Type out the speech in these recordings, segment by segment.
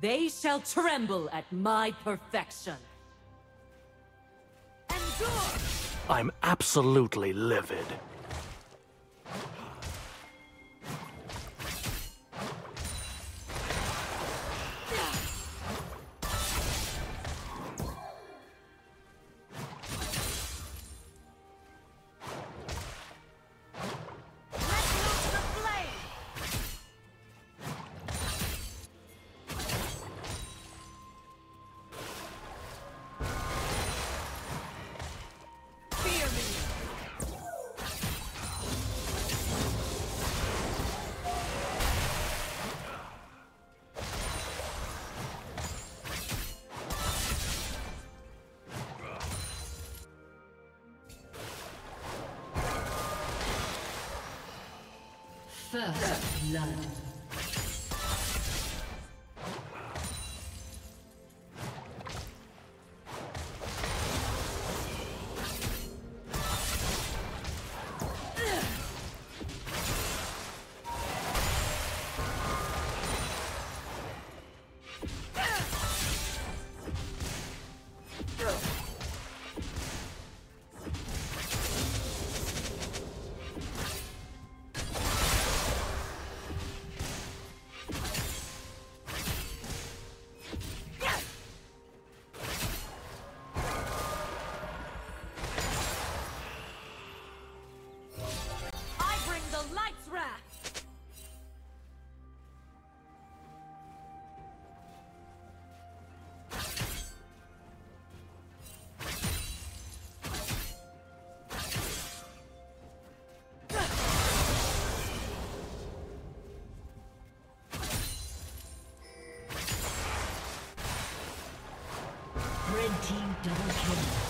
They shall tremble at my perfection. Endure! I'm absolutely livid. First blood. Team double kill.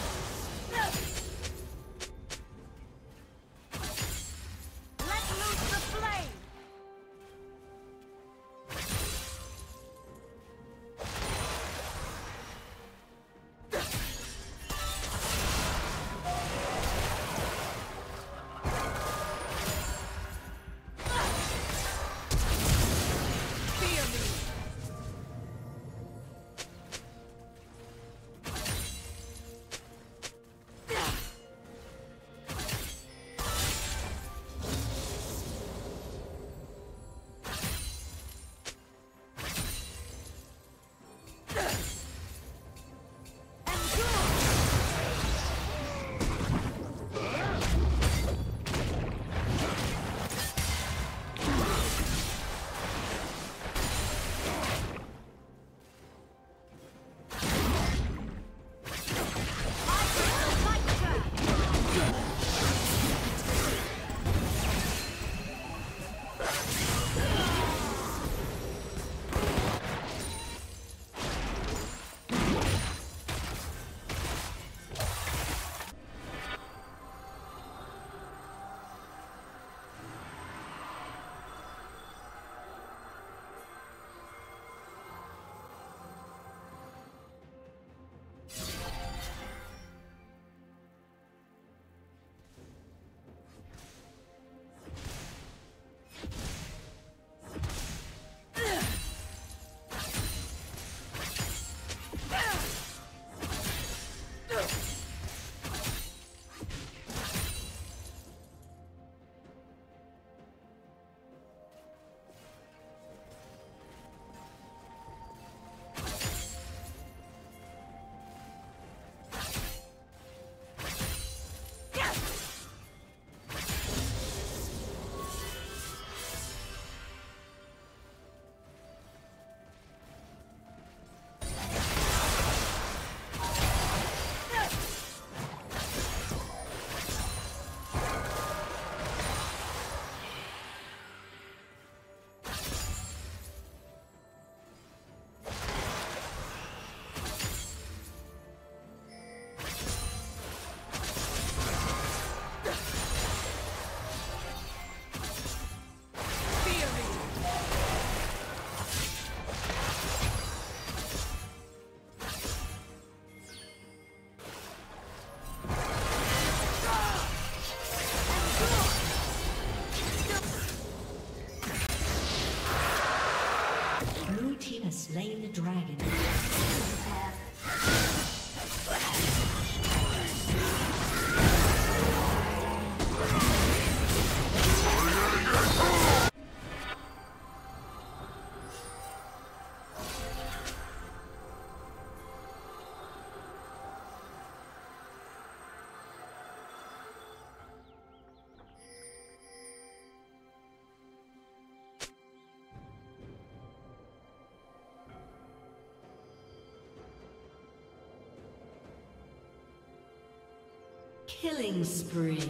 Killing spree.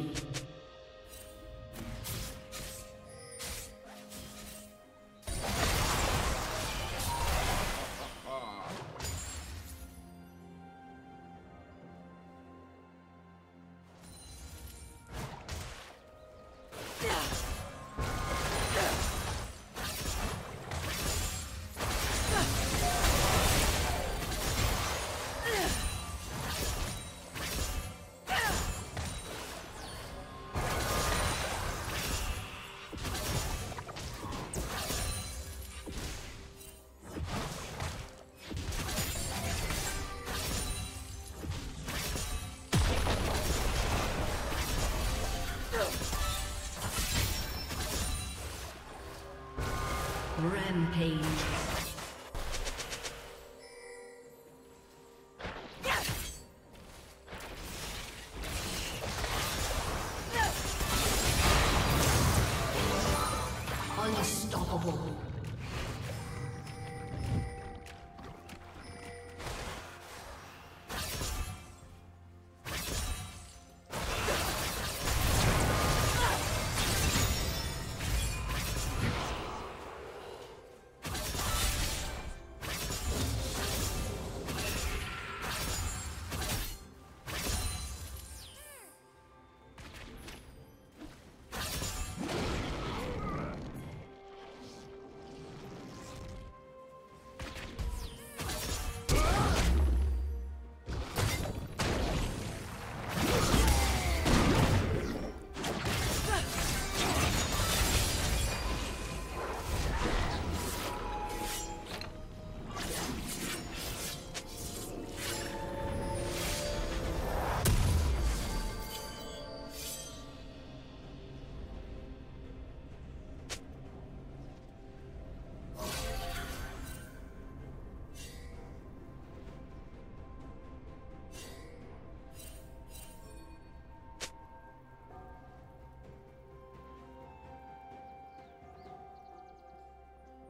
Rampage.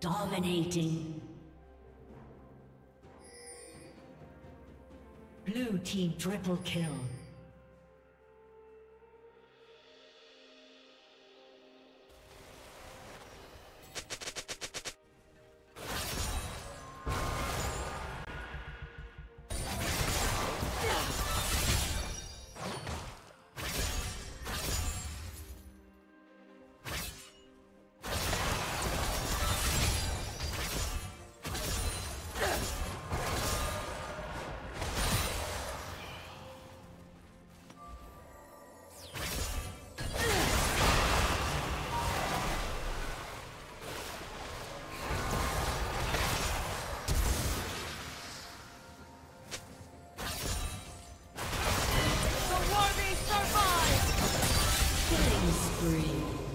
Dominating. Blue team triple kill. Killing spree.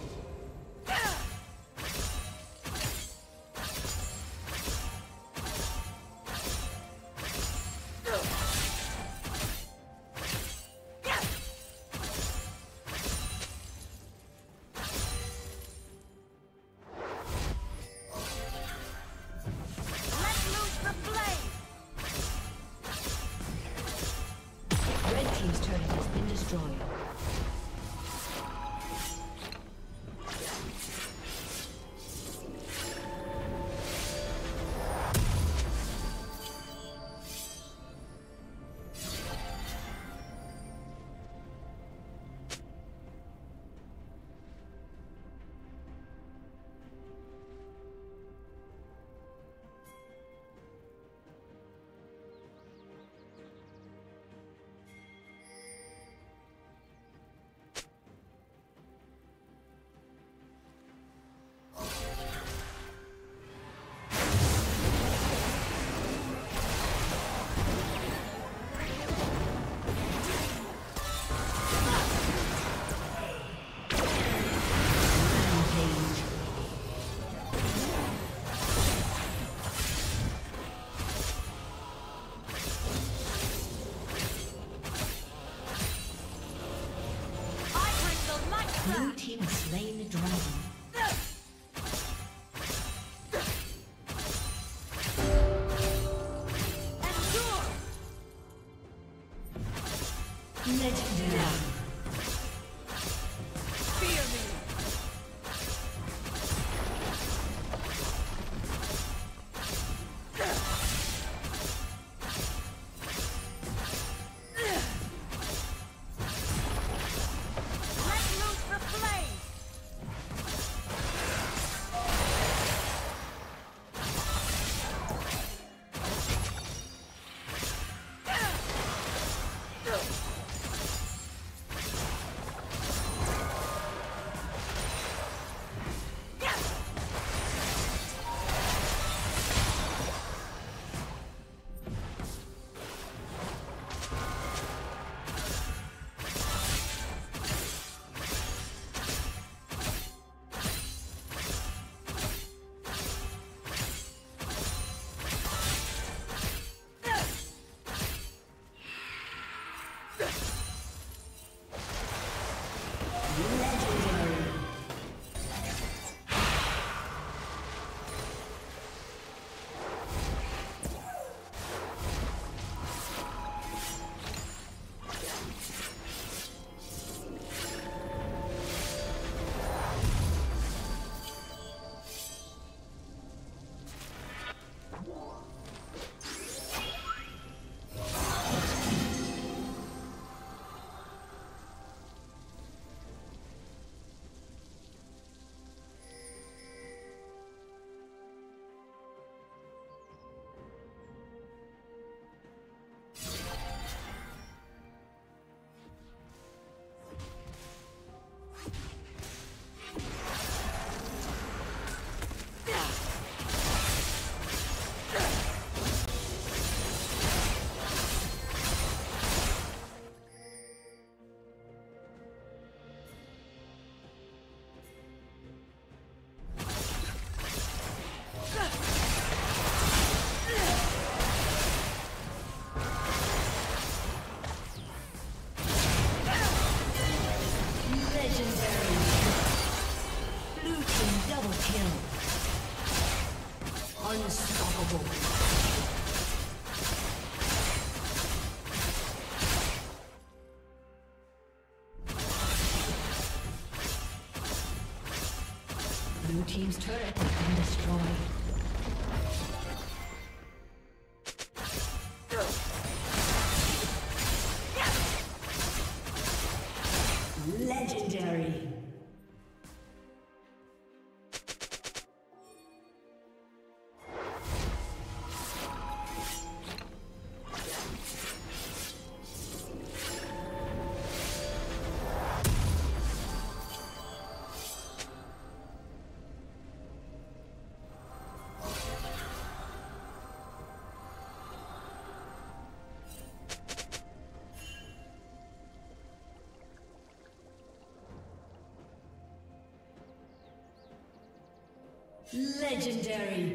Legendary. Fear Legendary. Legendary.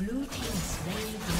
Blue team slain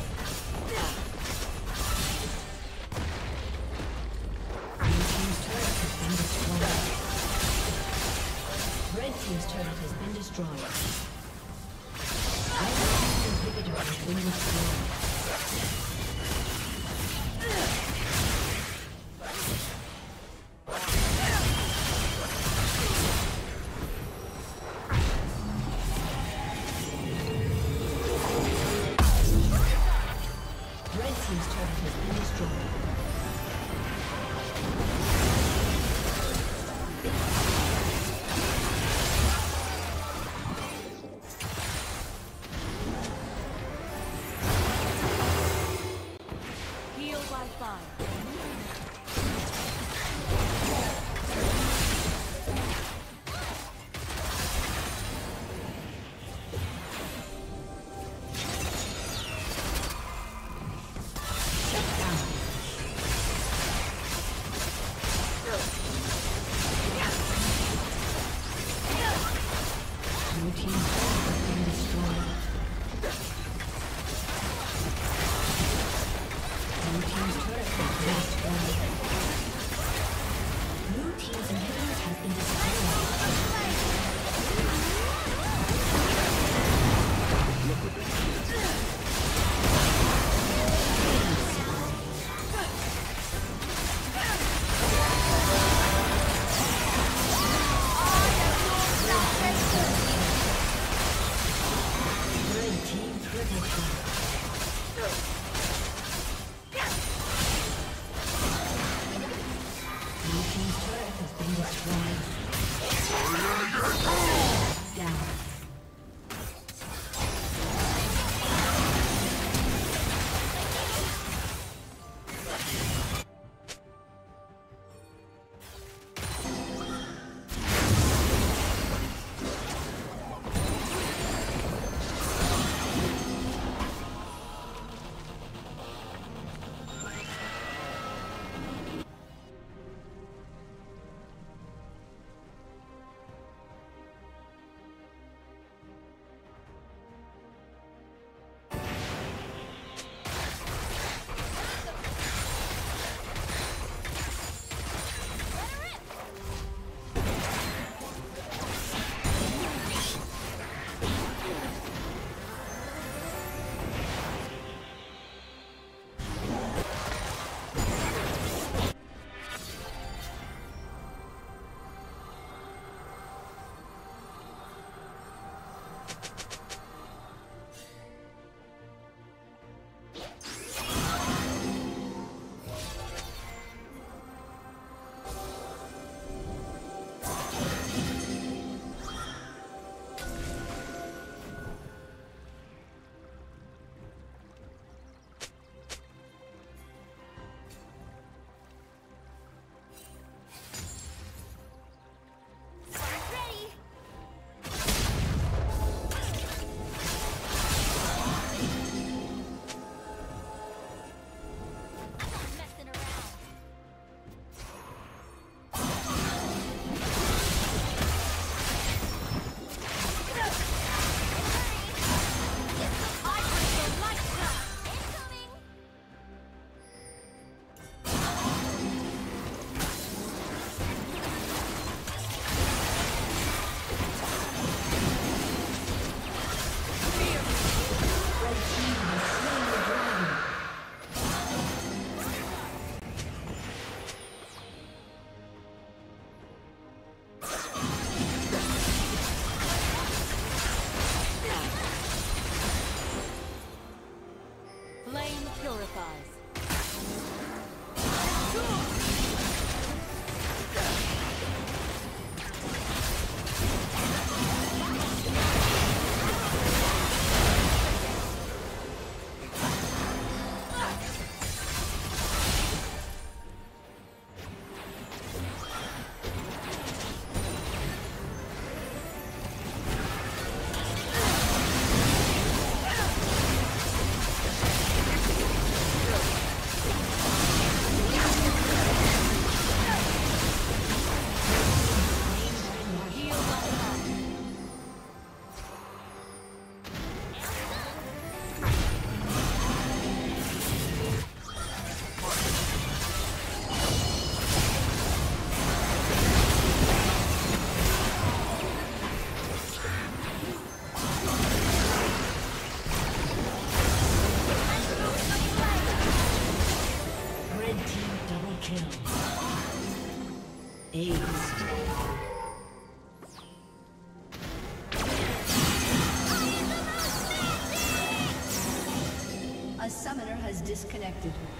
Disconnected.